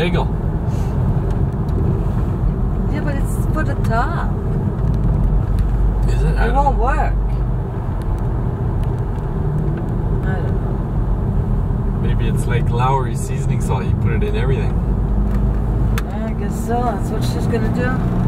bagel. Yeah, but it's for the top. Is it? I It won't work. I don't know. Maybe it's like Lowry seasoning salt. You put it in everything. I guess so. That's what she's gonna do.